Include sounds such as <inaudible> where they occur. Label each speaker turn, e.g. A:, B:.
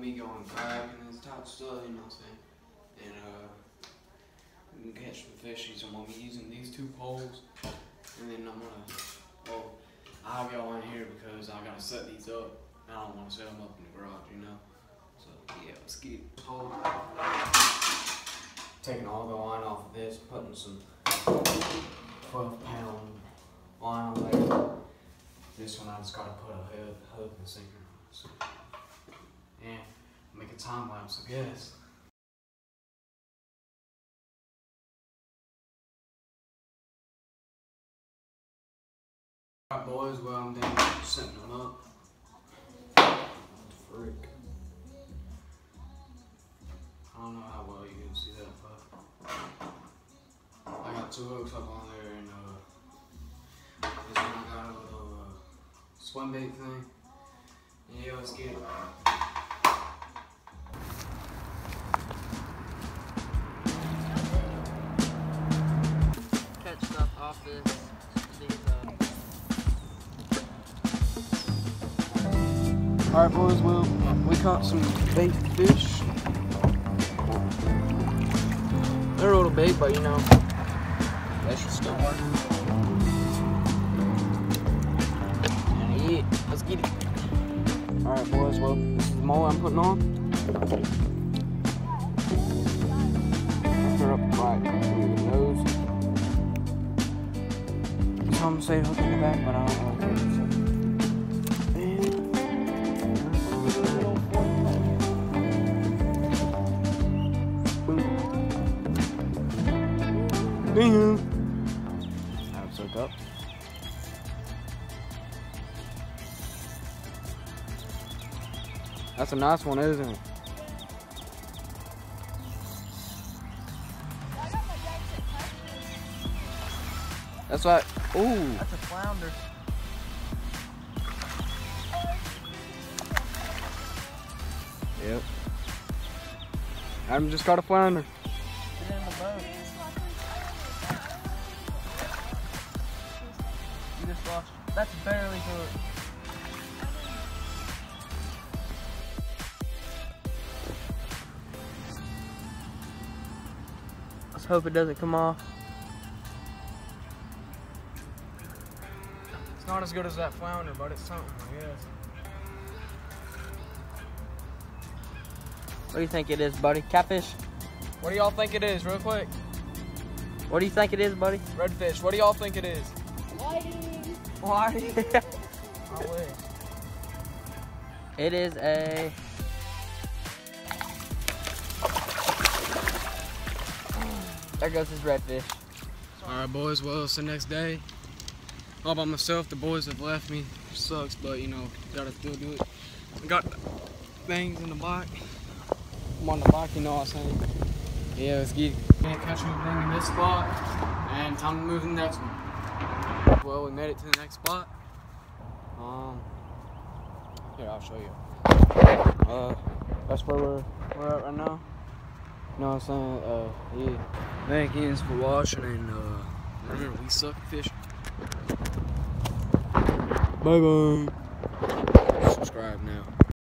A: kayak and this type of stuff, you know what I'm saying? And uh, we can catch some fishies. I'm gonna be using these two poles, and then I'm gonna, well, I have y'all in here because I gotta set these up. I don't want to set them up in the garage, you know. So yeah, let's get. Pole. Taking all the line off of this, putting some 12 pound line on there. This one I just gotta put a hook, hook and sinker on. So, and time lapse, I guess. Alright boys, well I'm done setting them up. Frick. I don't know how well you can see that, but I got two hooks up on there and uh, this one I got a little uh, swim bait thing. Yeah, let's get it. Alright boys, well, we caught some bait fish. They're a little big, but you know, should still work. Yeah, let's get it. Alright boys, well, this is the mole I'm putting on. Say hook in the back, but I don't. So. And Bing. Have it up. That's a nice one, isn't it? That's what. Ooh.
B: that's a flounder.
A: Yep. Adam just caught a flounder.
B: Get in the boat. You just lost. That's barely hooked. Let's hope it doesn't come off.
A: Not as good as that flounder, but it's something, I guess.
B: What do you think it is, buddy? Catfish?
A: What do y'all think it is, real quick?
B: What do you think it is, buddy?
A: Redfish. What do y'all think it is?
B: Why? <laughs>
A: I wish.
B: it is a. There goes his redfish.
A: All right, boys. Well, it's the next day. All by myself. The boys have left me. Sucks, but you know, gotta still do it. I got things in the bike. I'm on the bike, you know what I'm saying? Yeah, let's get it. Can't catch anything in this spot, and time to move to the next one. Well, we made it to the next spot. Um, here I'll show you. Uh, that's where we're we're at right now. You know what I'm saying? Uh, yeah. Thank yous for watching, and uh, remember we suck fishing. Bye bye. Subscribe now.